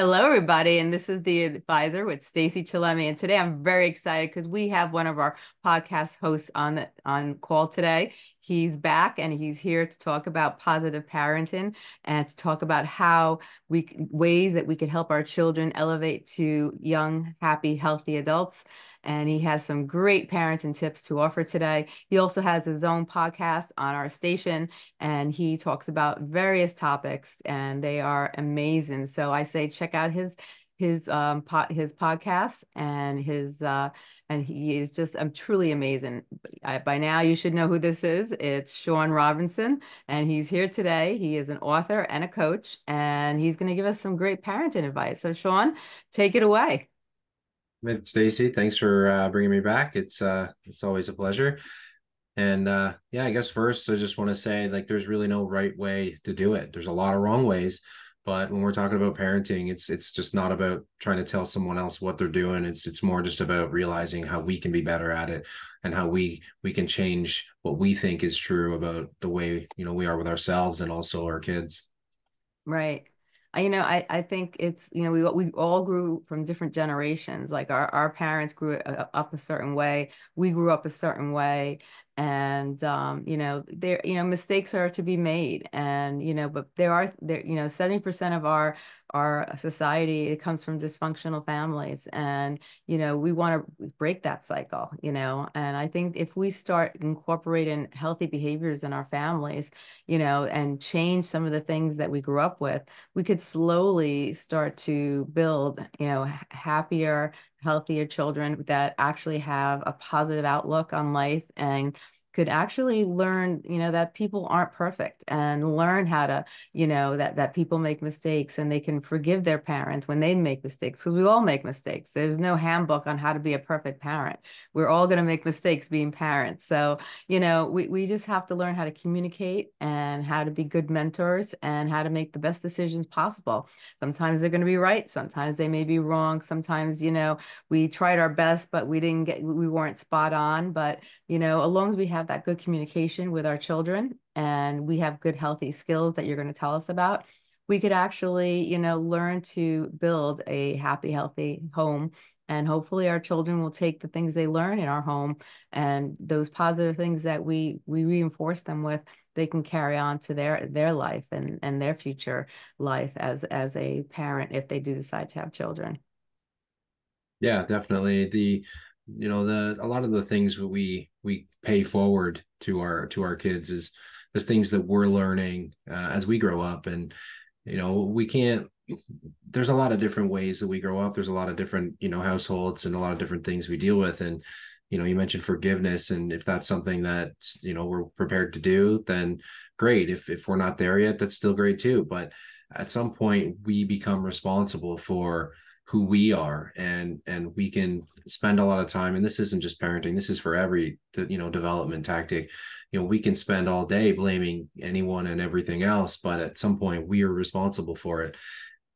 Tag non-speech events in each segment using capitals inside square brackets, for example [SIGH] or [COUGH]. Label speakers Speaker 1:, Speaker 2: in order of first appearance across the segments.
Speaker 1: Hello, everybody, and this is the advisor with Stacey Chillemi. And today I'm very excited because we have one of our podcast hosts on the, on call today. He's back and he's here to talk about positive parenting and to talk about how we ways that we can help our children elevate to young, happy, healthy adults and he has some great parenting tips to offer today. He also has his own podcast on our station, and he talks about various topics, and they are amazing. So I say check out his his um pot his podcast and his uh and he is just I'm truly amazing. By now you should know who this is. It's Sean Robinson and he's here today. He is an author and a coach and he's going to give us some great parenting advice. So Sean, take it away.
Speaker 2: Stacey, thanks for uh, bringing me back. It's uh, it's always a pleasure. And uh, yeah, I guess first I just want to say like there's really no right way to do it. There's a lot of wrong ways, but when we're talking about parenting, it's it's just not about trying to tell someone else what they're doing. It's it's more just about realizing how we can be better at it and how we we can change what we think is true about the way you know we are with ourselves and also our kids.
Speaker 1: Right you know, I, I think it's, you know, we, we all grew from different generations. Like our, our parents grew up a certain way. We grew up a certain way and um, you know there you know mistakes are to be made and you know but there are there you know 70% of our our uh, society it comes from dysfunctional families and you know we want to break that cycle you know? And i think if we start incorporating healthy behaviors in our families you know and change some of the things that we grew up with we could slowly start to build you know happier healthier children that actually have a positive outlook on life and could actually learn you know that people aren't perfect and learn how to you know that that people make mistakes and they can forgive their parents when they make mistakes because we all make mistakes. There's no handbook on how to be a perfect parent. We're all going to make mistakes being parents. So you know we, we just have to learn how to communicate and how to be good mentors and how to make the best decisions possible. Sometimes they're going to be right sometimes they may be wrong sometimes you know we tried our best but we didn't get we weren't spot on but you know as long as we have that good communication with our children and we have good healthy skills that you're going to tell us about we could actually you know learn to build a happy healthy home. And hopefully our children will take the things they learn in our home and those positive things that we we reinforce them with they can carry on to their their life and and their future life as as a parent if they do decide to have children.
Speaker 2: Yeah definitely. The you know the a lot of the things that we we pay forward to our to our kids is the things that we're learning uh, as we grow up. And you know we can't there's a lot of different ways that we grow up. There's a lot of different you know households and a lot of different things we deal with. And you know you mentioned forgiveness. And if that's something that you know we're prepared to do then great. If if we're not there yet that's still great too. But at some point we become responsible for who we are and and we can spend a lot of time and this isn't just parenting this is for every you know development tactic. You know we can spend all day blaming anyone and everything else but at some point we are responsible for it.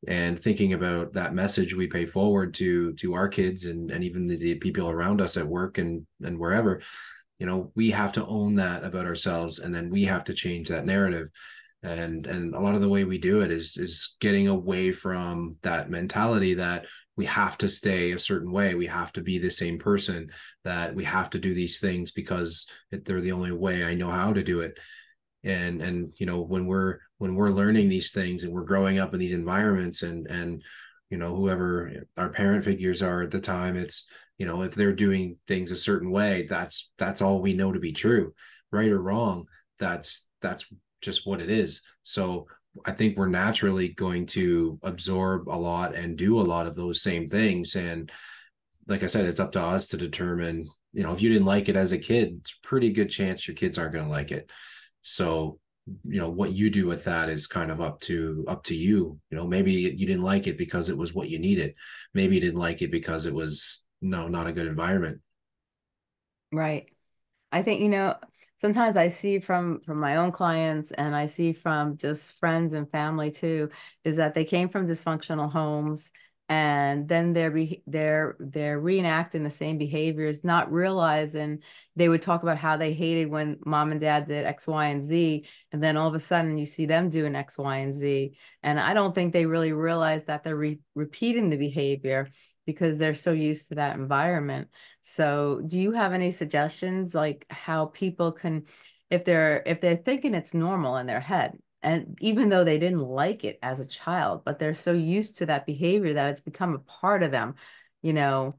Speaker 2: And thinking about that message we pay forward to to our kids and and even the, the people around us at work and and wherever you know we have to own that about ourselves and then we have to change that narrative and and a lot of the way we do it is is getting away from that mentality that we have to stay a certain way. We have to be the same person that we have to do these things because they're the only way i know how to do it. And and you know when we're when we're learning these things and we're growing up in these environments and and you know whoever our parent figures are at the time it's you know if they're doing things a certain way that's that's all we know to be true. Right or wrong that's that's just what it is. So I think we're naturally going to absorb a lot and do a lot of those same things. And like I said, it's up to us to determine, you know, if you didn't like it as a kid, it's a pretty good chance your kids aren't going to like it. So, you know, what you do with that is kind of up to up to you. You know, maybe you didn't like it because it was what you needed. Maybe you didn't like it because it was no, not a good environment.
Speaker 1: Right. I think, you know, sometimes I see from from my own clients and I see from just friends and family too, is that they came from dysfunctional homes and then they're they're they're reenacting the same behaviors not realizing they would talk about how they hated when mom and dad did x y and z and then all of a sudden you see them doing x y and z. And i don't think they really realize that they're re- repeating the behavior because they're so used to that environment. So do you have any suggestions like how people can if they're if they're thinking it's normal in their head and even though they didn't like it as a child but they're so used to that behavior that it's become a part of them you know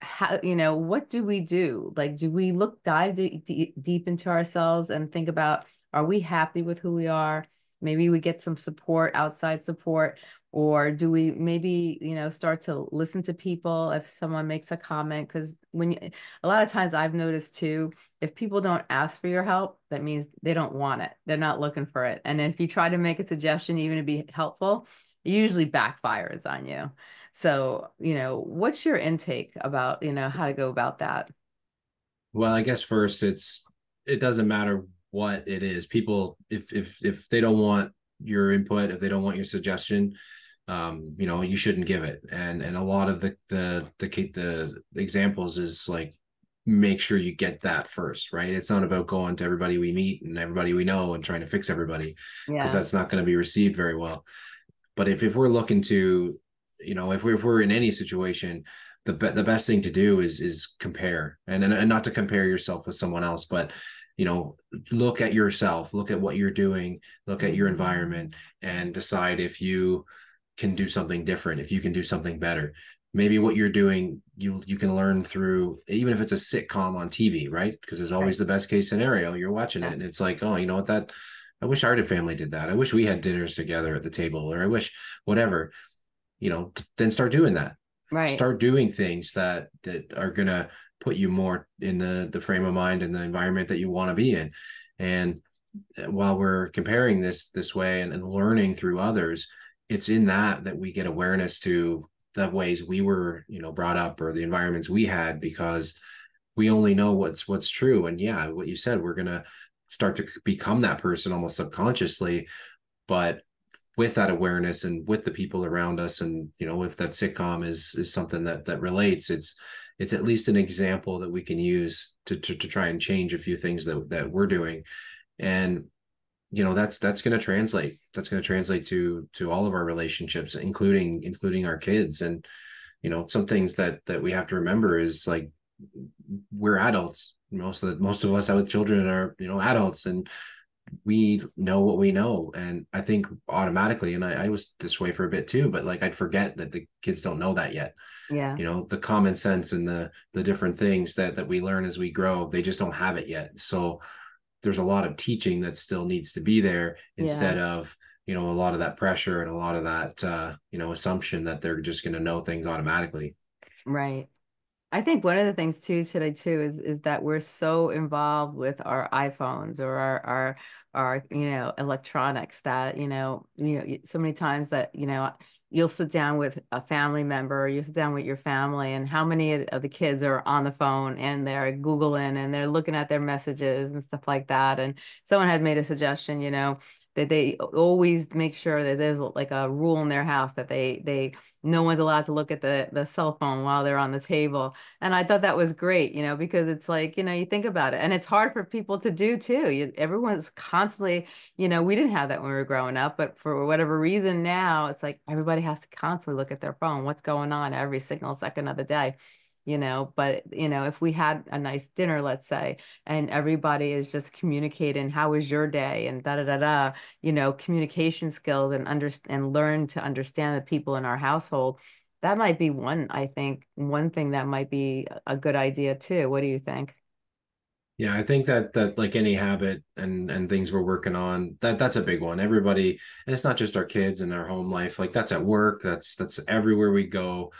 Speaker 1: how you know what do we do? Like do we look dive deep, deep into ourselves and think about are we happy with who we are? Maybe we get some support outside support or do we maybe you know start to listen to people if someone makes a comment? Because when you, a lot of times i've noticed too if people don't ask for your help that means they don't want it. They're not looking for it. And if you try to make a suggestion even to be helpful it usually backfires on you. So you know what's your intake about you know how to go about that?
Speaker 2: Well i guess first it's it doesn't matter what it is. People if if if they don't want your input if they don't want your suggestion um you know you shouldn't give it. And and a lot of the the the the, examples is like make sure you get that first right? It's not about going to everybody we meet and everybody we know and trying to fix everybody because yeah. that's not going to be received very well. But if if we're looking to you know if we're if we're in any situation the be- the best thing to do is is compare. And, and and not to compare yourself with someone else but you know look at yourself look at what you're doing look at your mm-hmm. environment and decide if you can do something different if you can do something better. Maybe what you're doing you you can learn through even if it's a sitcom on tv right? Because there's always right. the best case scenario you're watching it and it's like oh you know what? That i wish our family did that. I wish we had dinners together at the table or i wish whatever. You know then start doing that.
Speaker 1: Right.
Speaker 2: Start doing things that that are gonna put you more in the the frame of mind and the environment that you want to be in. And uh, while we're comparing this this way and, and learning through others it's in that that we get awareness to the ways we were you know brought up or the environments we had because we only know what's what's true. And yeah what you said we're gonna start to become that person almost subconsciously but with that awareness and with the people around us and you know if that sitcom is is something that that relates it's it's at least an example that we can use to to, to try and change a few things that that we're doing. And you know that's that's going to translate. That's going to translate to to all of our relationships including including our kids. And you know some things that that we have to remember is like we're adults. Most of the most of us have children are you know adults. And we know what we know. And i think automatically and I, I, was this way for a bit too but like i'd forget that the kids don't know that yet.
Speaker 1: Yeah.
Speaker 2: You know the common sense and the the different things that that we learn as we grow they just don't have it yet. So there's a lot of teaching that still needs to be there instead yeah. of you know a lot of that pressure and a lot of that uh you know assumption that they're just going to know things automatically.
Speaker 1: Right. I think one of the things too today too is is that we're so involved with our iPhones or our our our you know electronics that you know you know so many times that you know you'll sit down with a family member or you sit down with your family and how many of the kids are on the phone and they're googling and they're looking at their messages and stuff like that and someone had made a suggestion you know that they always make sure that there's like a rule in their house that they they no one's allowed to look at the the cell phone while they're on the table. And i thought that was great you know because it's like you know you think about it and it's hard for people to do too. You, everyone's constantly you know we didn't have that when we were growing up but for whatever reason now it's like everybody has to constantly look at their phone. What's going on every single second of the day you know but you know if we had a nice dinner let's say and everybody is just communicating how was your day and da da da da you know communication skills and understand and learn to understand the people in our household that might be one i think one thing that might be a good idea too what do you think
Speaker 2: yeah, I think that that like any habit and and things we're working on, that that's a big one. Everybody, and it's not just our kids and our home life. Like that's at work. That's that's everywhere we go.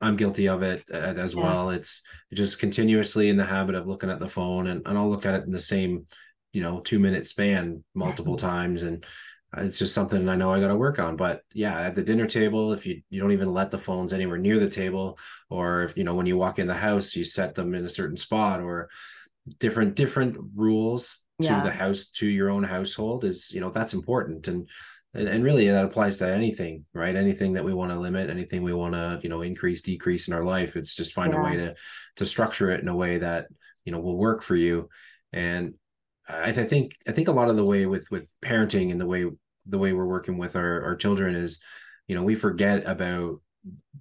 Speaker 2: I'm guilty of it uh, as yeah. well. It's just continuously in the habit of looking at the phone and, and I'll look at it in the same, you know, two minute span multiple times. And it's just something I know I got to work on. But yeah, at the dinner table, if you, you don't even let the phones anywhere near the table, or if, you know, when you walk in the house, you set them in a certain spot or different, different rules to yeah. the house, to your own household is, you know, that's important. And and, and really that applies to anything right? Anything that we want to limit anything we want to you know increase decrease in our life it's just find yeah. a way to to structure it in a way that you know will work for you. And I, I think i think a lot of the way with with parenting and the way the way we're working with our our children is you know we forget about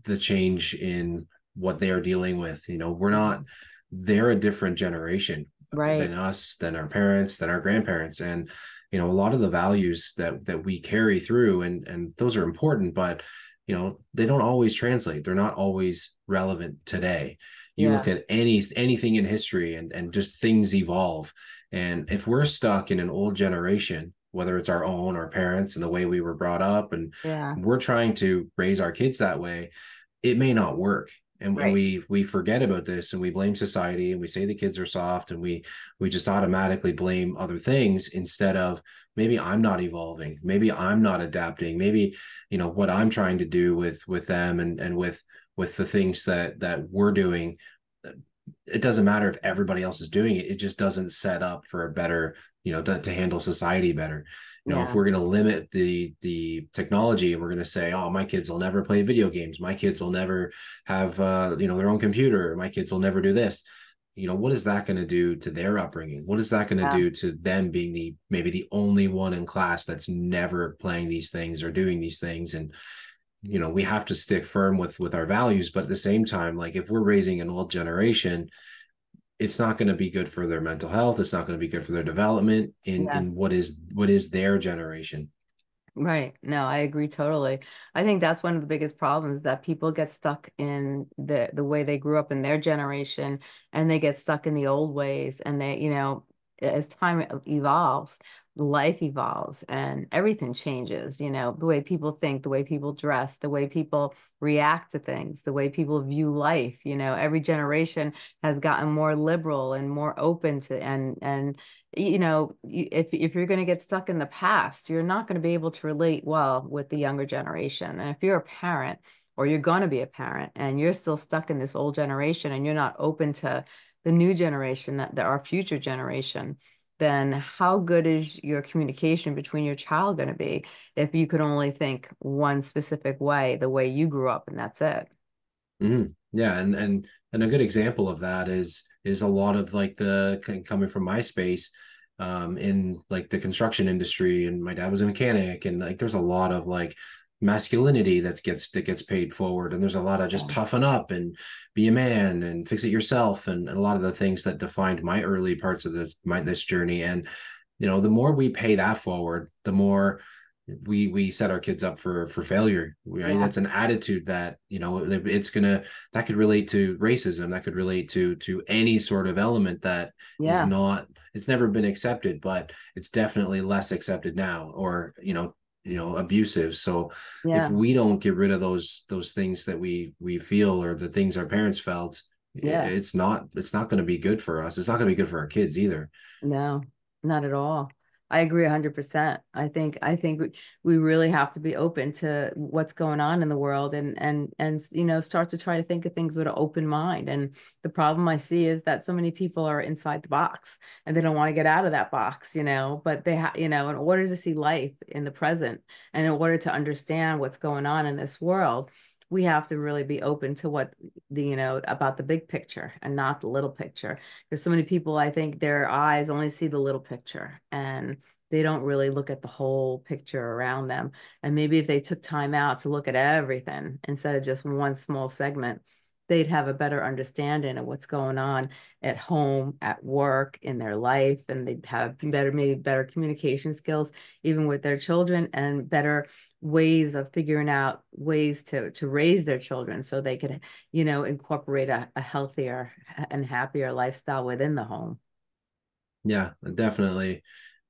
Speaker 2: the change in what they are dealing with. You know we're not they're a different generation
Speaker 1: right.
Speaker 2: than us than our parents than our grandparents and you know a lot of the values that that we carry through and and those are important but you know they don't always translate they're not always relevant today you yeah. look at any anything in history and and just things evolve and if we're stuck in an old generation whether it's our own our parents and the way we were brought up and
Speaker 1: yeah.
Speaker 2: we're trying to raise our kids that way it may not work and, right. and we we forget about this and we blame society and we say the kids are soft and we we just automatically blame other things instead of maybe i'm not evolving maybe i'm not adapting maybe you know what i'm trying to do with with them and and with with the things that that we're doing it doesn't matter if everybody else is doing it it just doesn't set up for a better you know to, to handle society better. You know yeah. if we're going to limit the the technology and we're going to say oh my kids will never play video games. My kids will never have uh, you know their own computer. My kids will never do this. You know what is that going to do to their upbringing? What is that going to yeah. do to them being the maybe the only one in class that's never playing these things or doing these things? And you know we have to stick firm with with our values but at the same time like if we're raising an old generation it's not going to be good for their mental health it's not going to be good for their development in yes. in what is what is their generation.
Speaker 1: Right. No i agree totally. I think that's one of the biggest problems that people get stuck in the the way they grew up in their generation and they get stuck in the old ways and they you know as time evolves life evolves and everything changes you know the way people think the way people dress the way people react to things the way people view life you know every generation has gotten more liberal and more open to and and you know if if you're going to get stuck in the past you're not going to be able to relate well with the younger generation. And if you're a parent or you're going to be a parent and you're still stuck in this old generation and you're not open to the new generation that, that our future generation then how good is your communication between your child going to be if you could only think one specific way, the way you grew up, and that's it?
Speaker 2: Mm-hmm. Yeah, and and and a good example of that is is a lot of like the coming from my space um, in like the construction industry, and my dad was a mechanic, and like there's a lot of like masculinity that gets that gets paid forward. And there's a lot of just toughen up and be a man and fix it yourself. And, and, a lot of the things that defined my early parts of this my this journey. And you know the more we pay that forward the more we we set our kids up for for failure yeah. That's an attitude that you know it's gonna that could relate to racism that could relate to to any sort of element that yeah. is not it's never been accepted but it's definitely less accepted now. Or you know you know abusive. So yeah. if we don't get rid of those those things that we we feel or the things our parents felt yeah. it's not it's not going to be good for us. It's not going to be good for our kids either.
Speaker 1: No not at all I agree 100%. I think I think we really have to be open to what's going on in the world and and and you know start to try to think of things with an open mind. And the problem I see is that so many people are inside the box and they don't want to get out of that box, you know, but they have, you know, in order to see life in the present and in order to understand what's going on in this world, we have to really be open to what the you know about the big picture and not the little picture. Because so many people i think their eyes only see the little picture and they don't really look at the whole picture around them. And maybe if they took time out to look at everything instead of just one small segment they'd have a better understanding of what's going on at home, at work, in their life, and they'd have better, maybe better communication skills, even with their children, and better ways of figuring out ways to to raise their children so they could, you know, incorporate a, a healthier and happier lifestyle within the home.
Speaker 2: Yeah, definitely.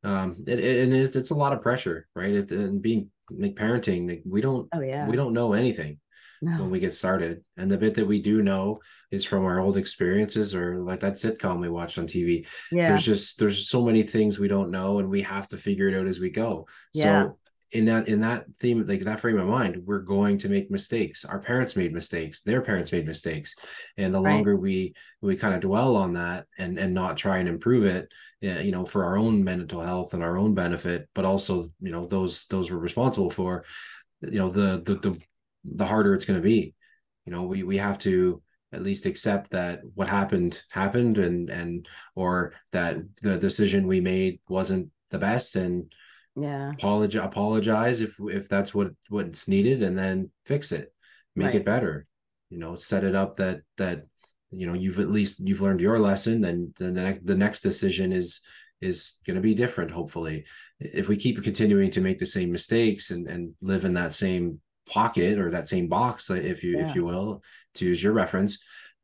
Speaker 2: Um, it, it, and it's, it's a lot of pressure, right? It, and being like parenting, like, we don't,
Speaker 1: oh yeah,
Speaker 2: we don't know anything no. when we get started. And the bit that we do know is from our old experiences or like that sitcom we watched on TV. Yeah. There's just there's so many things we don't know and we have to figure it out as we go. Yeah. So in that in that theme like that frame of mind we're going to make mistakes our parents made mistakes their parents made mistakes and the right. longer we we kind of dwell on that and and not try and improve it eh, you know for our own mental health and our own benefit but also you know those those we're responsible for you know the the the, the harder it's going to be. You know we we have to at least accept that what happened happened and and or that the decision we made wasn't the best and
Speaker 1: yeah.
Speaker 2: apologize apologize if if that's what what's needed and then fix it. Make right. it better. You know set it up that that you know you've at least you've learned your lesson and then the next the next decision is is going to be different hopefully. If we keep continuing to make the same mistakes and and live in that same pocket or that same box uh, if you yeah. if you will to use your reference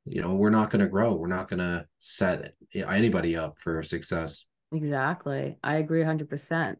Speaker 2: you know we're not going to grow. We're not going to set eh, anybody up for success.
Speaker 1: Exactly. I agree 100%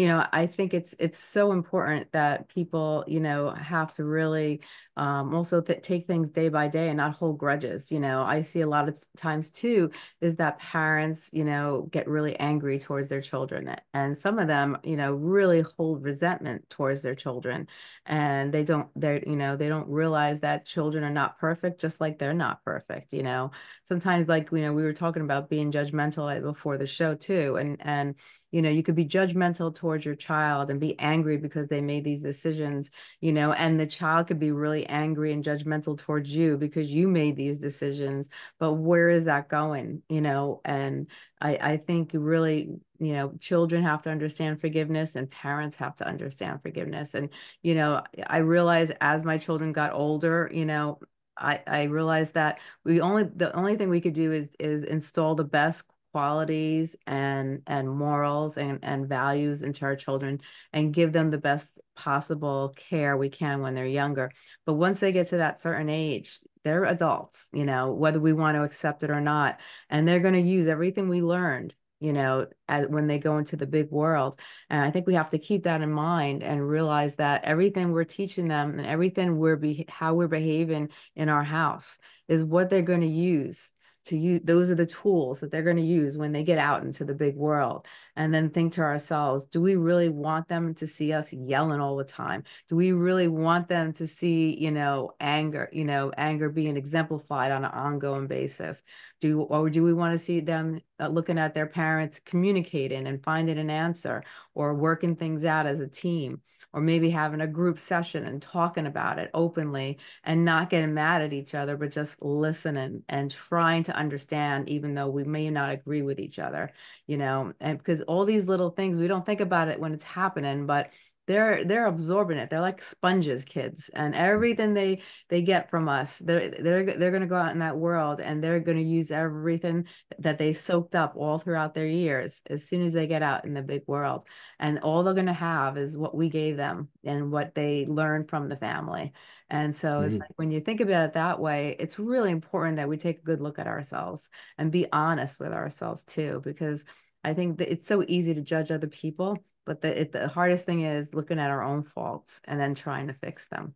Speaker 1: you know i think it's it's so important that people you know have to really um, also th- take things day by day and not hold grudges you know. I see a lot of times too is that parents you know get really angry towards their children and some of them you know really hold resentment towards their children and they don't they're you know they don't realize that children are not perfect just like they're not perfect you know. Sometimes like you know we were talking about being judgmental before the show too and and you know you could be judgmental towards your child and be angry because they made these decisions you know and the child could be really angry and judgmental towards you because you made these decisions but where is that going you know? And i i think really you know children have to understand forgiveness and parents have to understand forgiveness. And you know i realize as my children got older you know I, I realized that we only the only thing we could do is is install the best qualities and and morals and and values into our children and give them the best possible care we can when they're younger. But once they get to that certain age they're adults you know whether we want to accept it or not. And they're going to use everything we learned you know as, when they go into the big world. And i think we have to keep that in mind and realize that everything we're teaching them and everything we're be how we're behaving in our house is what they're going to use to use those are the tools that they're going to use when they get out into the big world and then think to ourselves do we really want them to see us yelling all the time? Do we really want them to see you know anger you know anger being exemplified on an ongoing basis? Do or do we want to see them uh, looking at their parents communicating and finding an answer or working things out as a team or maybe having a group session and talking about it openly and not getting mad at each other, but just listening and trying to understand, even though we may not agree with each other, you know, and because all these little things, we don't think about it when it's happening, but they're they're absorbing it. They're like sponges kids and everything they they get from us they're they're, they're going to go out in that world and they're going to use everything that they soaked up all throughout their years as soon as they get out in the big world. And all they're going to have is what we gave them and what they learned from the family. And so mm-hmm. it's like when you think about it that way it's really important that we take a good look at ourselves and be honest with ourselves too because I think that it's so easy to judge other people but the it, the hardest thing is looking at our own faults and then trying to fix them.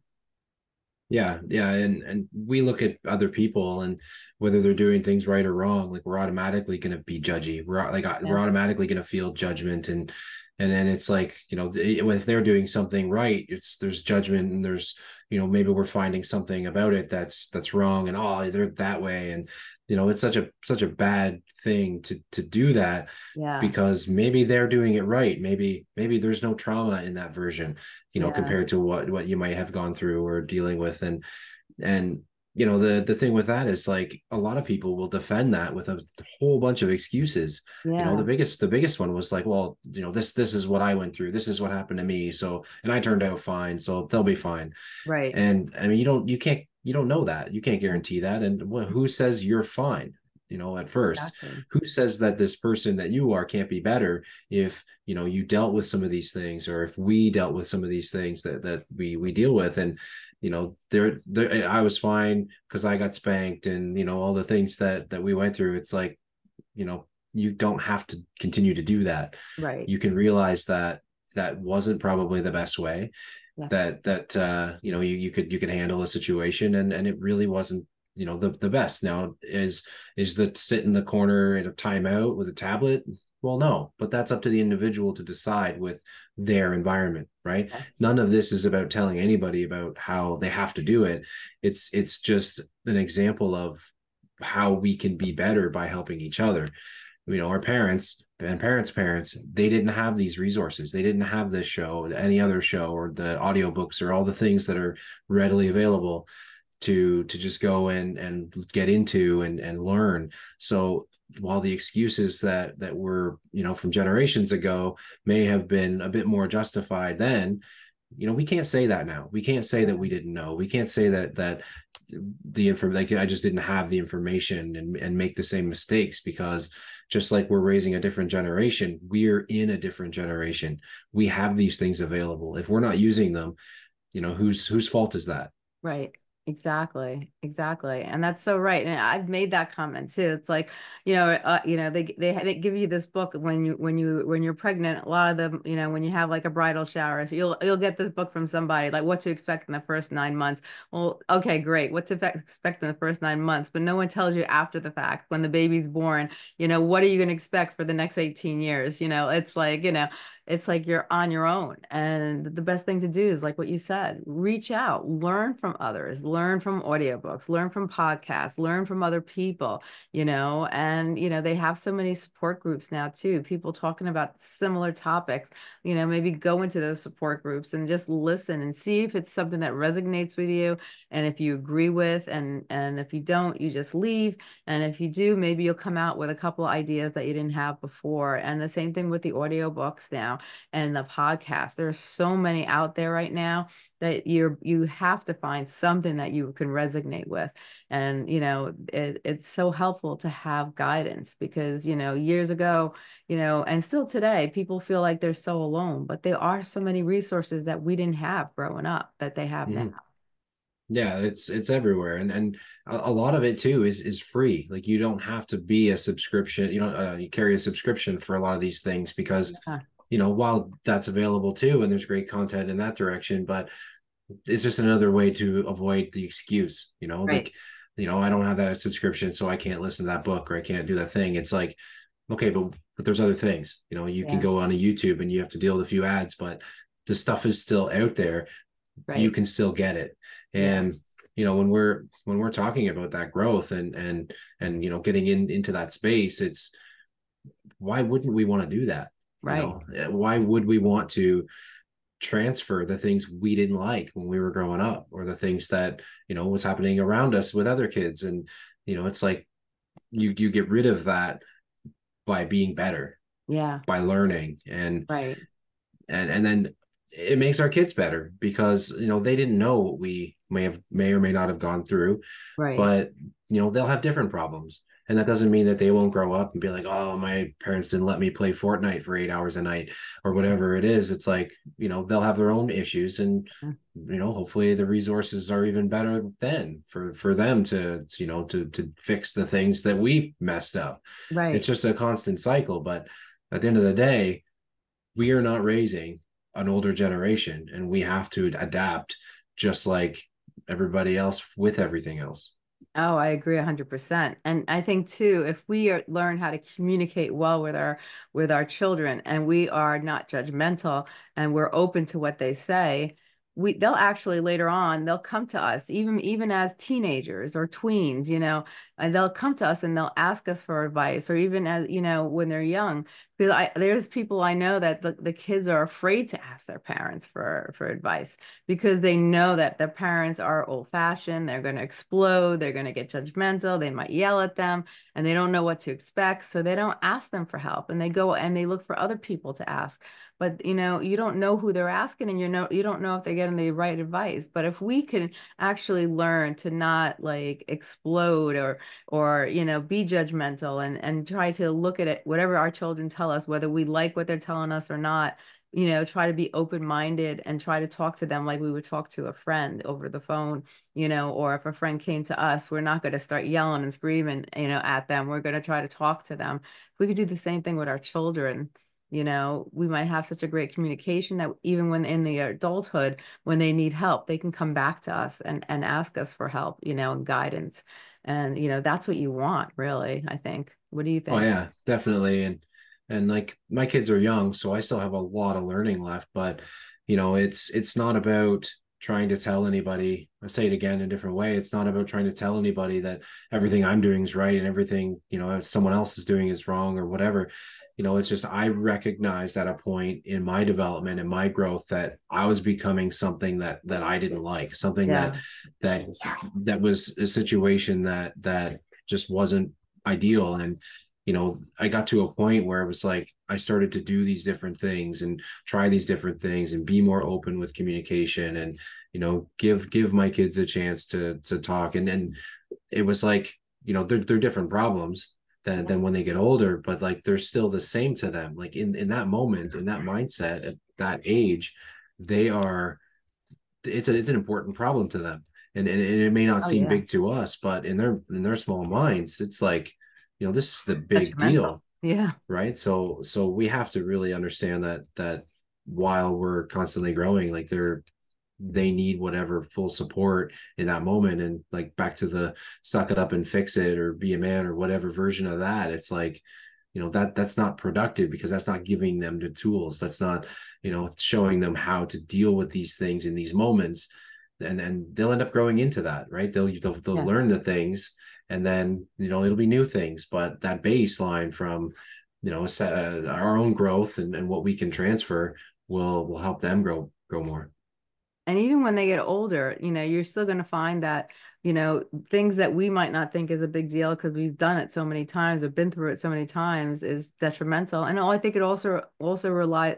Speaker 2: Yeah yeah and and we look at other people and whether they're doing things right or wrong like we're automatically going to be judgy. We're like uh, yeah. we're automatically going to feel judgment and and then it's like you know if they're doing something right it's there's judgment and there's you know maybe we're finding something about it that's that's wrong and oh they're that way. And you know it's such a such a bad thing to to do that
Speaker 1: yeah.
Speaker 2: because maybe they're doing it right. Maybe maybe there's no trauma in that version you know yeah. compared to what what you might have gone through or dealing with. And and you know the the thing with that is like a lot of people will defend that with a whole bunch of excuses. Yeah. you know the biggest the biggest one was like well you know this this is what i went through. This is what happened to me. So and i turned out fine. So they'll be fine.
Speaker 1: Right.
Speaker 2: And i mean you don't you can't you don't know that. You can't guarantee that. And who says you're fine? You know at first exactly. who says that this person that you are can't be better if you know you dealt with some of these things or if we dealt with some of these things that that we we deal with. And you know there there eh, i was fine because i got spanked and you know all the things that that we went through. It's like you know you don't have to continue to do that.
Speaker 1: Right.
Speaker 2: You can realize that that wasn't probably the best way yeah. that that uh you know you, you could you could handle a situation and and it really wasn't you know the the best now is is that sit in the corner at a timeout with a tablet Well, no, but that's up to the individual to decide with their environment, right?
Speaker 1: Yes.
Speaker 2: None of this is about telling anybody about how they have to do it. It's it's just an example of how we can be better by helping each other. You know, our parents and parents' parents, they didn't have these resources. They didn't have this show, any other show, or the audiobooks or all the things that are readily available to to just go and and get into and and learn. So while the excuses that that were you know from generations ago may have been a bit more justified then you know we can't say that now. We can't say that we didn't know. We can't say that that the info like i just didn't have the information and, and make the same mistakes because just like we're raising a different generation we're in a different generation. We have these things available. If we're not using them you know whose whose fault is that?
Speaker 1: Right Exactly, exactly, and that's so right. And I've made that comment too. It's like, you know, uh, you know, they they they give you this book when you when you when you're pregnant. A lot of them, you know, when you have like a bridal shower, so you'll you'll get this book from somebody like what to expect in the first nine months. Well, okay, great, what to expect in the first nine months, but no one tells you after the fact when the baby's born. You know, what are you going to expect for the next eighteen years? You know, it's like you know, it's like you're on your own. And the best thing to do is like what you said, reach out, learn from others, learn from audiobooks, learn from podcasts, learn from other people, you know, and you know, they have so many support groups now too, people talking about similar topics, you know, maybe go into those support groups and just listen and see if it's something that resonates with you and if you agree with and and if you don't, you just leave. And if you do, maybe you'll come out with a couple ideas that you didn't have before. And the same thing with the audiobooks now now and the podcast. There's so many out there right now that you're you have to find something that you can resonate with. And you know, it, it's so helpful to have guidance because you know, years ago, you know, and still today, people feel like they're so alone, but there are so many resources that we didn't have growing up that they have mm-hmm. now
Speaker 2: yeah it's it's everywhere and and a, lot of it too is is free like you don't have to be a subscription you don't uh, you carry a subscription for a lot of these things because yeah you know, while that's available too, and there's great content in that direction, but it's just another way to avoid the excuse, you know, right. like, you know, I don't have that subscription, so I can't listen to that book or I can't do that thing. It's like, okay, but but there's other things, you know, you yeah. can go on a YouTube and you have to deal with a few ads, but the stuff is still out there. Right. You can still get it. And yeah you know when we're when we're talking about that growth and and and you know getting in into that space it's why wouldn't we want to do that
Speaker 1: Right.
Speaker 2: You know, eh, why would we want to transfer the things we didn't like when we were growing up or the things that, you know, was happening around us with other kids? And, you know, it's like you you get rid of that by being better.
Speaker 1: Yeah.
Speaker 2: By learning and
Speaker 1: right.
Speaker 2: And and then it makes our kids better because you know they didn't know what we may have may or may not have gone through
Speaker 1: right
Speaker 2: but you know they'll have different problems and that doesn't mean that they won't grow up and be like oh my parents didn't let me play fortnite for eight hours a night or whatever it is. It's like you know they'll have their own issues and you know hopefully the resources are even better then for for them to you know to to fix the things that we messed up.
Speaker 1: Right.
Speaker 2: It's just a constant cycle but at the end of the day we are not raising an older generation and we have to adapt just like everybody else with everything else
Speaker 1: Oh, I agree 100%. And I think too, if we are, learn how to communicate well with our with our children and we are not judgmental and we're open to what they say, we they'll actually later on they'll come to us even even as teenagers or tweens you know and they'll come to us and they'll ask us for advice or even as you know when they're young. Because I, there's people i know that the, the kids are afraid to ask their parents for for advice because they know that their parents are old fashioned they're going to explode they're going to get judgmental they might yell at them and they don't know what to expect so they don't ask them for help and they go and they look for other people to ask but you know you don't know who they're asking and you know you don't know if they're getting the right advice but if we can actually learn to not like explode or or you know be judgmental and and try to look at it whatever our children tell us whether we like what they're telling us or not you know try to be open minded and try to talk to them like we would talk to a friend over the phone you know or if a friend came to us we're not going to start yelling and screaming you know at them. We're going to try to talk to them. We could do the same thing with our children you know we might have such a great communication that even when in the adulthood when they need help they can come back to us and and ask us for help you know and guidance. And you know that's what you want really i think. What do you oh, think?
Speaker 2: oh yeah definitely and and like my kids are young so i still have a lot of learning left but you know it's it's not about trying to tell anybody i say it again in a different way it's not about trying to tell anybody that everything i'm doing is right and everything you know someone else is doing is wrong or whatever. You know it's just i recognized at a point in my development and my growth that i was becoming something that that i didn't like something yeah. that that that was a situation that that just wasn't ideal. And you know, I got to a point where it was like I started to do these different things and try these different things and be more open with communication and you know give give my kids a chance to to talk. And then it was like you know they're they're different problems than than when they get older but like they're still the same to them. Like in in that moment in that mindset at that age they are it's a it's an important problem to them. And and, and it may not oh, seem yeah. big to us but in their in their small minds it's like you know this is the big deal
Speaker 1: yeah.
Speaker 2: right? So so we have to really understand that that while we're constantly growing like they're they need whatever full support in that moment. And like back to the suck it up and fix it or be a man or whatever version of that it's like you know that that's not productive because that's not giving them the tools. That's not you know showing them how to deal with these things in these moments. And then they'll end up growing into that right? They'll they'll, they'll yes. learn the things and then you know it'll be new things but that baseline from you know uh, our own growth and, and what we can transfer will will help them grow grow more.
Speaker 1: And even when they get older you know you're still going to find that you know things that we might not think is a big deal because we've done it so many times or been through it so many times is detrimental. And i think it also also rely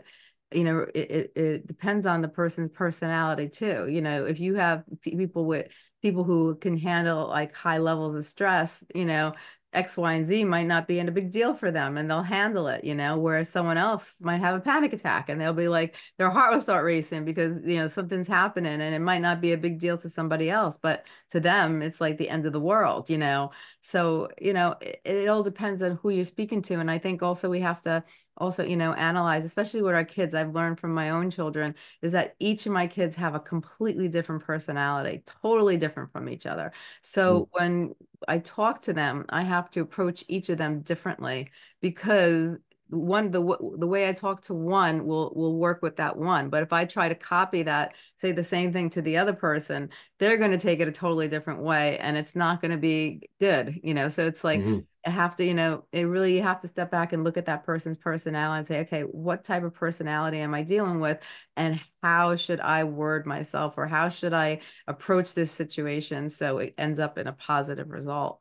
Speaker 1: you know it, it, it depends on the person's personality too. You know if you have people with people who can handle like high levels of stress, you know, X, Y, and Z might not be in a big deal for them and they'll handle it, you know, whereas someone else might have a panic attack and they'll be like, their heart will start racing because, you know, something's happening and it might not be a big deal to somebody else, but to them, it's like the end of the world, you know? So, you know, it, it all depends on who you're speaking to. And I think also we have to also you know analyze especially with our kids i've learned from my own children is that each of my kids have a completely different personality totally different from each other so mm. when i talk to them i have to approach each of them differently because one the the way I talk to one will will work with that one. But if I try to copy that, say the same thing to the other person, they're going to take it a totally different way, and it's not going to be good. You know, so it's like mm-hmm. I have to, you know, it really you have to step back and look at that person's personality and say, okay, what type of personality am I dealing with, and how should I word myself, or how should I approach this situation so it ends up in a positive result.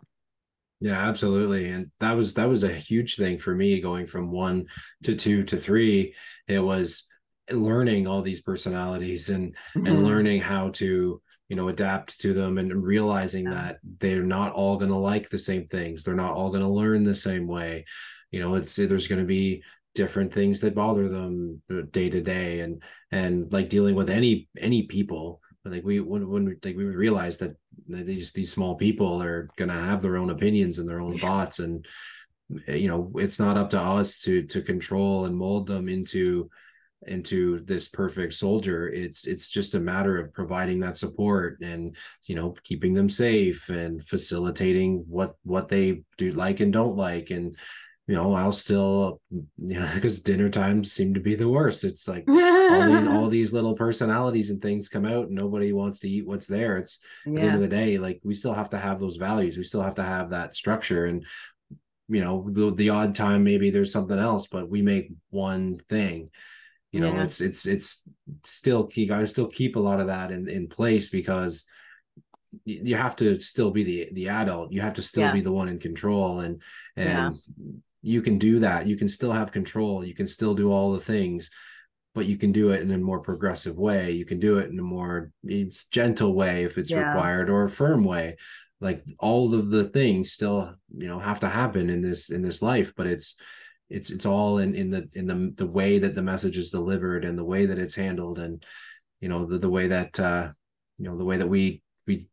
Speaker 2: Yeah, absolutely. And that was that was a huge thing for me going from 1 to 2 to 3. It was learning all these personalities and mm-hmm. and learning how to you know adapt to them and realizing yeah. that they're not all going to like the same things they're not all going to learn the same way you know it's there's going to be different things that bother them uh, day to day and and like dealing with any any people like we when, when we like we realize that these these small people are going to have their own opinions and their own yeah. thoughts. And eh, you know it's not up to us to to control and mold them into into this perfect soldier. It's it's just a matter of providing that support and you know keeping them safe and facilitating what what they do like and don't like. And you know, I'll still, you know, [LAUGHS] because dinner times seem to be the worst. It's like all these all [LAUGHS] these little personalities and things come out, and nobody wants to eat what's there. It's yeah. at the end of the day, like we still have to have those values. We still have to have that structure, and you know, the the odd time maybe there's something else, but we make one thing. You know, yeah. it's it's it's still keep. I still keep a lot of that in in place because you have to still be the the adult you have to still be the one in control and and yeah you can do that. You can still have control. You can still do all the things but you can do it in a more progressive way. You can do it in a more it's gentle way if it's yeah. required or a firm way. Like all of the things still you know have to happen in this in this life but it's it's it's all in in the in the the way that the message is delivered and the way that it's handled and you know the the way that uh you know the way that we we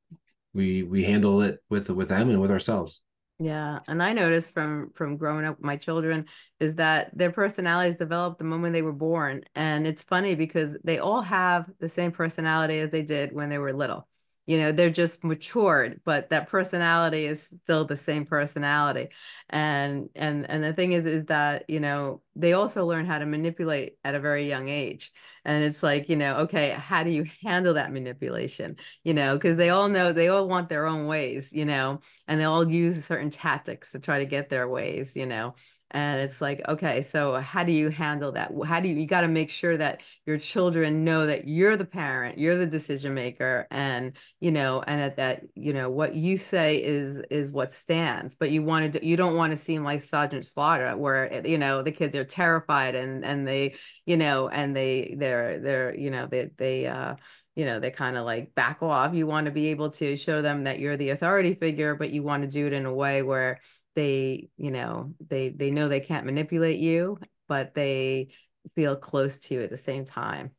Speaker 2: we we handle it with with them and with ourselves
Speaker 1: yeah, and I noticed from from growing up with my children is that their personalities developed the moment they were born, and it's funny because they all have the same personality as they did when they were little. You know, they're just matured, but that personality is still the same personality. And and and the thing is is that, you know, they also learn how to manipulate at a very young age. And it's like, you know, okay, how do you handle that manipulation? You know, because they all know they all want their own ways, you know, and they all use certain tactics to try to get their ways, you know. And it's like, okay, so how do you handle that? How do you, you got to make sure that your children know that you're the parent, you're the decision maker, and, you know, and at that, you know, what you say is, is what stands, but you want to, you don't want to seem like Sergeant Slaughter where, you know, the kids are terrified and, and they, you know, and they, they're, they're, you know, they, they, uh, you know, they kind of like back off. You want to be able to show them that you're the authority figure, but you want to do it in a way where they you know they they know they can't manipulate you but they feel close to you at the same time.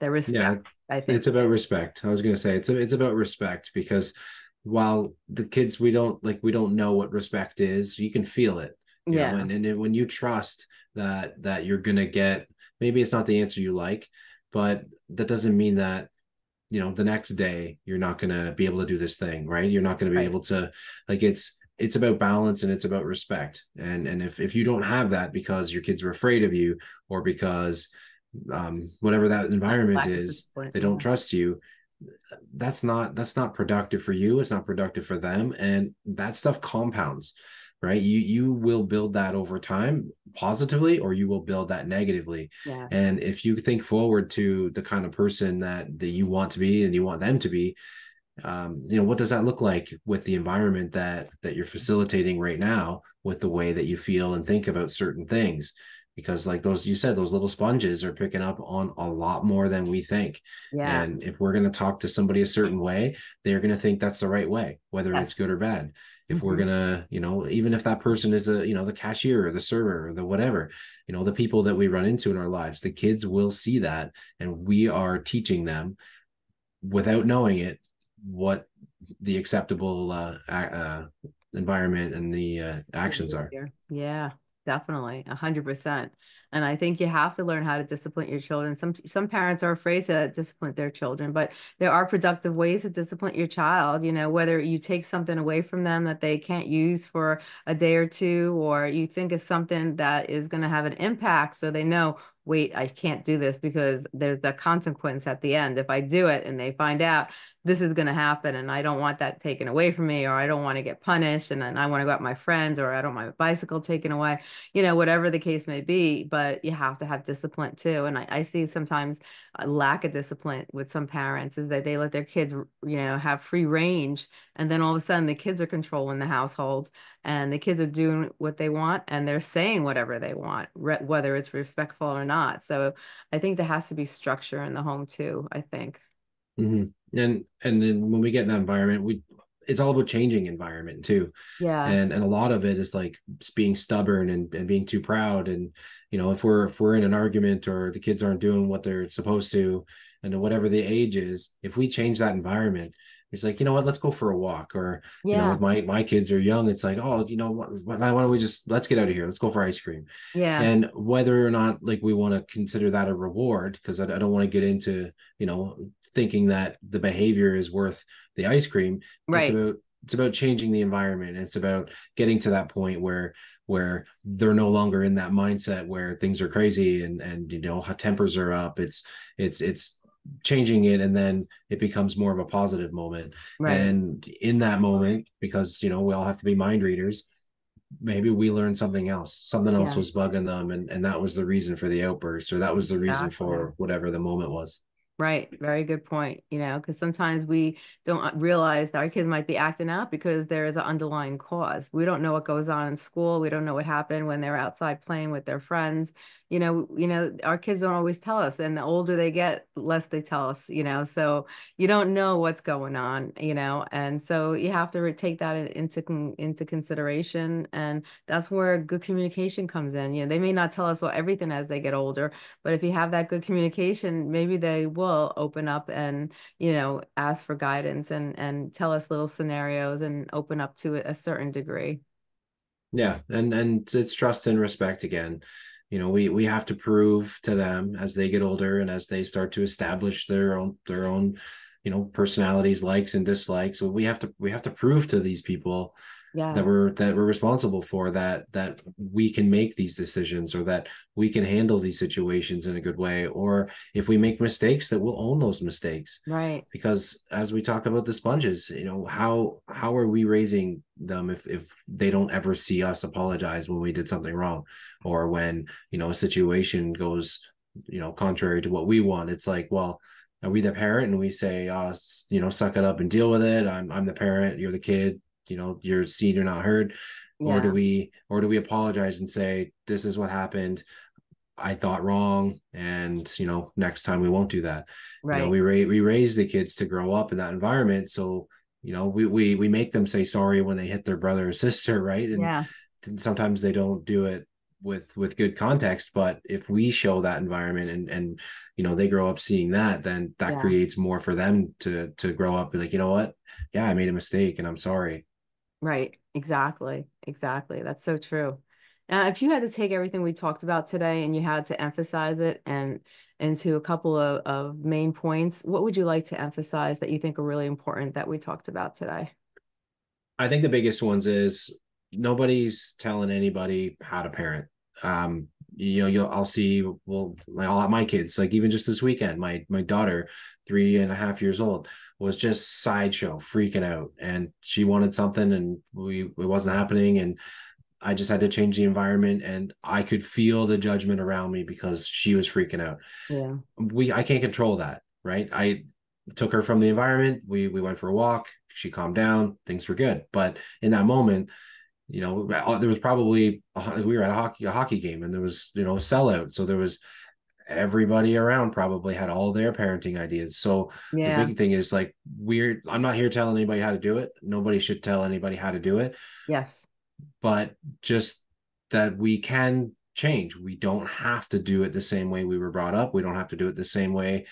Speaker 1: They respect
Speaker 2: yeah, i think. It's about respect. I was going to say it's it's about respect because while the kids we don't like we don't know what respect is you can feel it yeah know? and, and when you trust that that you're going to get maybe it's not the answer you like but that doesn't mean that you know the next day you're not going to be able to do this thing right? You're not going to be right. able to like it's it's about balance and it's about respect. And and if if you don't have that because your kids are afraid of you or because um whatever that environment is they don't trust you that's not that's not productive for you it's not productive for them and that stuff compounds right? You you will build that over time positively or you will build that negatively. Yeah. and if you think forward to the kind of person that that you want to be and you want them to be um, you know what does that look like with the environment that that you're facilitating right now with the way that you feel and think about certain things? Because like those you said those little sponges are picking up on a lot more than we think. Yeah. And if we're going to talk to somebody a certain way they're going to think that's the right way whether it's good or bad. If mm-hmm. we're going to you know even if that person is a you know the cashier or the server or the whatever you know the people that we run into in our lives the kids will see that and we are teaching them without knowing it what the acceptable uh, uh, environment and the uh, actions are.
Speaker 1: Yeah, definitely, a hundred percent. And I think you have to learn how to discipline your children. Some some parents are afraid to discipline their children, but there are productive ways to discipline your child. You know, whether you take something away from them that they can't use for a day or two, or you think it's something that is going to have an impact, so they know wait, I can't do this because there's the consequence at the end. If I do it and they find out this is going to happen and I don't want that taken away from me or I don't want to get punished and then I want to go out with my friends or I don't want my bicycle taken away, you know, whatever the case may be. But you have to have discipline too. And I, I see sometimes a lack of discipline with some parents is that they let their kids, you know, have free range and then all of a sudden the kids are controlling the household and the kids are doing what they want and they're saying whatever they want whether it's respectful or not so i think there has to be structure in the home too i think
Speaker 2: mm-hmm. And and then when we get in that environment we it's all about changing environment too. Yeah. And and a lot of it is like being stubborn and, and being too proud. And you know if we're if we're in an argument or the kids aren't doing what they're supposed to and whatever the age is if we change that environment He's like, you know what, let's go for a walk. Or, yeah. you know, my my kids are young. It's like, oh, you know, why, why don't we just let's get out of here? Let's go for ice cream. Yeah. And whether or not like we want to consider that a reward, because I, I don't want to get into, you know, thinking that the behavior is worth the ice cream. Right. It's about it's about changing the environment. It's about getting to that point where where they're no longer in that mindset where things are crazy and and you know how tempers are up. It's it's it's changing it and then it becomes more of a positive moment right. and in that moment because you know we all have to be mind readers maybe we learned something else something else yeah. was bugging them and and that was the reason for the outburst or that was the reason exactly. for whatever the moment was
Speaker 1: Right. Very good point. You know, because sometimes we don't uh, realize that our kids might be acting out because there is an underlying cause. We don't know what goes on in school. We don't know what happened when they're outside playing with their friends. You know, you know, our kids don't always tell us, and the older they get, less they tell us. You know, so you don't know what's going on. You know, and so you have to take that into into consideration, and that's where good communication comes in. You know, they may not tell us all everything as they get older, but if you have that good communication, maybe they will will open up and you know ask for guidance and and tell us little scenarios and open up to a certain degree.
Speaker 2: Yeah and and it's trust and respect again. You know we we have to prove to them as they get older and as they start to establish their own their own you know personalities likes and dislikes we have to we have to prove to these people
Speaker 1: yeah.
Speaker 2: that we're that we're responsible for that that we can make these decisions or that we can handle these situations in a good way or if we make mistakes that we'll own those mistakes.
Speaker 1: Right.
Speaker 2: Because as we talk about the sponges you know how how are we raising them if if they don't ever see us apologize when we did something wrong? Or when you know a situation goes you know contrary to what we want it's like well are we the parent? And we say oh you know suck it up and deal with it. I'm i'm the parent. You're the kid you know you're seen you're not heard yeah. or do we or do we apologize and say this is what happened. I thought wrong and you know next time we won't do that. Right you know, we ra- we raise the kids to grow up in that environment so you know we we we make them say sorry when they hit their brother or sister right? And
Speaker 1: yeah.
Speaker 2: sometimes they don't do it with with good context but if we show that environment and and you know they grow up seeing that then that yeah. creates more for them to to grow up be like you know what? Yeah i made a mistake and i'm sorry
Speaker 1: Right. Exactly. Exactly. That's so true. Uh, if you had to take everything we talked about today and you had to emphasize it and into a couple of, of main points, what would you like to emphasize that you think are really important that we talked about today?
Speaker 2: I think the biggest ones is nobody's telling anybody how to parent. Um, you know you'll i'll see well i'll have my kids like even just this weekend my my daughter three and a half years old was just sideshow freaking out. And she wanted something and we it wasn't happening. And i just had to change the environment and i could feel the judgment around me because she was freaking out.
Speaker 1: Yeah.
Speaker 2: We i can't control that right? I took her from the environment. We we went for a walk. She calmed down. Things were good. But in that moment you know uh, there was probably we were at a hockey a hockey game and there was you know a sellout. So there was everybody around probably had all their parenting ideas. So yeah. the big thing is like we're i'm not here telling anybody how to do it. Nobody should tell anybody how to do it.
Speaker 1: Yes.
Speaker 2: But just that we can change. We don't have to do it the same way we were brought up. We don't have to do it the same way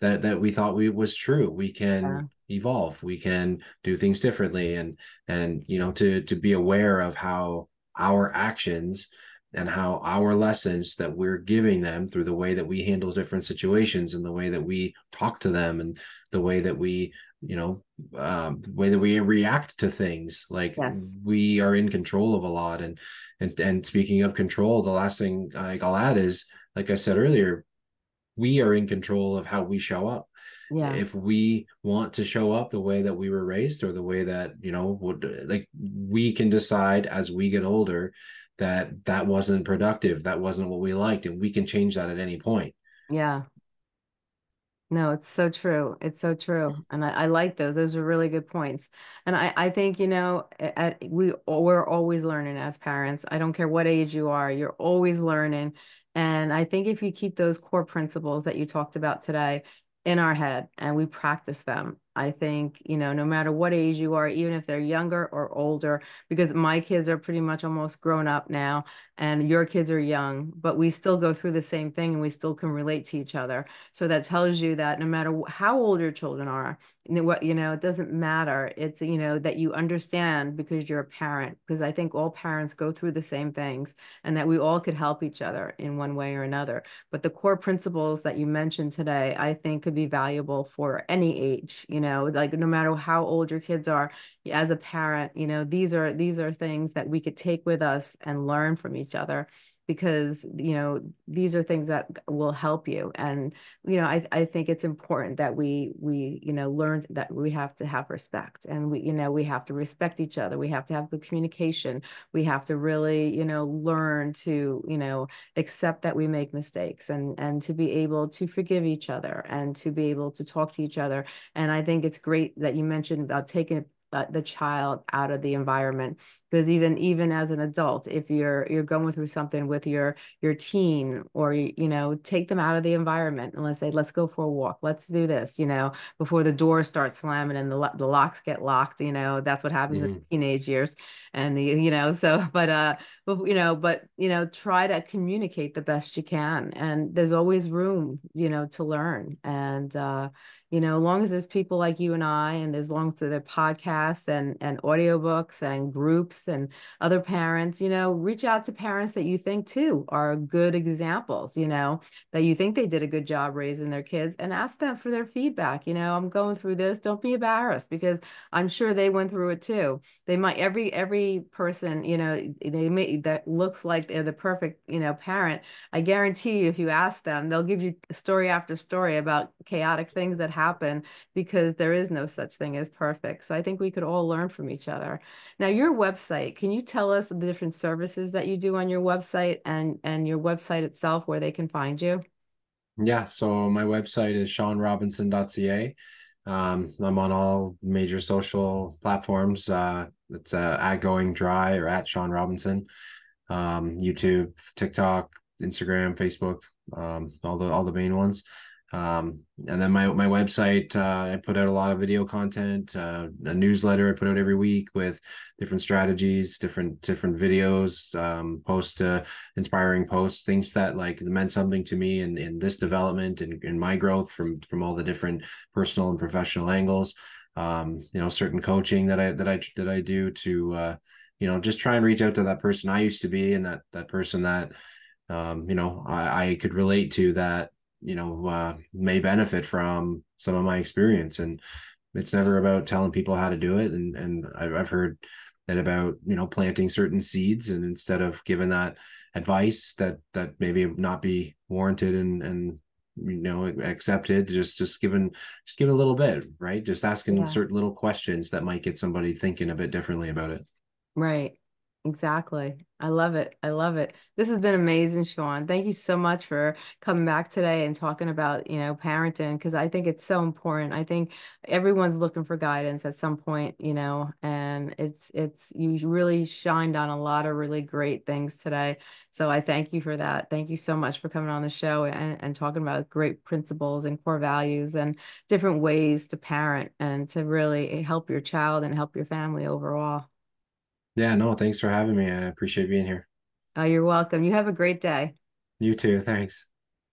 Speaker 2: that that we thought we was true. We can yeah evolve we can do things differently and and you know to to be aware of how our actions and how our lessons that we're giving them through the way that we handle different situations and the way that we talk to them and the way that we you know um, the way that we react to things like yes. we are in control of a lot and and and speaking of control the last thing like i'll add is like i said earlier we are in control of how we show up
Speaker 1: yeah
Speaker 2: if we want to show up the way that we were raised or the way that you know would like we can decide as we get older that that wasn't productive that wasn't what we liked and we can change that at any point
Speaker 1: yeah no, it's so true. It's so true. And I, I like those. Those are really good points. And I, I think, you know, at, we, we're always learning as parents. I don't care what age you are, you're always learning. And I think if you keep those core principles that you talked about today in our head and we practice them I think, you know, no matter what age you are, even if they're younger or older, because my kids are pretty much almost grown up now and your kids are young, but we still go through the same thing and we still can relate to each other. So that tells you that no matter how old your children are, what, you know, it doesn't matter. It's, you know, that you understand because you're a parent, because I think all parents go through the same things and that we all could help each other in one way or another. But the core principles that you mentioned today, I think could be valuable for any age, you know know like no matter how old your kids are as a parent you know these are these are things that we could take with us and learn from each other because you know these are things that will help you. And you know I, I think it's important that we we you know learn that we have to have respect and we you know we have to respect each other. We have to have good communication. We have to really you know learn to you know accept that we make mistakes and and to be able to forgive each other and to be able to talk to each other. And I think it's great that you mentioned about taking uh, the child out of the environment because even even as an adult if you're you're going through something with your your teen or you know take them out of the environment and let's say let's go for a walk let's do this you know before the doors start slamming and the, the locks get locked you know that's what happens mm-hmm. in teenage years and the you know so [LAUGHS] but uh but you know but you know try to communicate the best you can and there's always room you know to learn and uh you know, as long as there's people like you and I, and as long as there are podcasts and and audiobooks and groups and other parents, you know, reach out to parents that you think too are good examples, you know, that you think they did a good job raising their kids and ask them for their feedback. You know, I'm going through this. Don't be embarrassed because I'm sure they went through it too. They might every every person, you know, they may that looks like they're the perfect, you know, parent. I guarantee you if you ask them, they'll give you story after story about chaotic things that happen because there is no such thing as perfect. So I think we could all learn from each other. Now, your website, can you tell us the different services that you do on your website and and your website itself where they can find you?
Speaker 2: Yeah, so my website is seanrobinson.ca. Um, I'm on all major social platforms. Uh, it's uh, at Going Dry or at Sean Robinson, um, YouTube, TikTok, Instagram, Facebook, um, all the all the main ones. Um, and then my my website, uh, I put out a lot of video content, uh, a newsletter I put out every week with different strategies, different different videos, um, post uh, inspiring posts, things that like meant something to me in in this development and in my growth from from all the different personal and professional angles. Um, you know, certain coaching that I that I that I do to uh, you know just try and reach out to that person I used to be and that that person that um, you know I, I could relate to that you know uh, may benefit from some of my experience. And it's never about telling people how to do it. And and I've heard that about you know planting certain seeds and instead of giving that advice that that maybe not be warranted and and you know accepted just just giving just give a little bit right? Just asking yeah. certain little questions that might get somebody thinking a bit differently about it.
Speaker 1: Right Exactly. I love it. I love it. This has been amazing, Sean. Thank you so much for coming back today and talking about, you know, parenting because I think it's so important. I think everyone's looking for guidance at some point, you know, and it's it's you really shined on a lot of really great things today. So I thank you for that. Thank you so much for coming on the show and, and talking about great principles and core values and different ways to parent and to really help your child and help your family overall.
Speaker 2: Yeah, no, thanks for having me. I appreciate being here.
Speaker 1: Oh, you're welcome. You have a great day.
Speaker 2: You too. Thanks.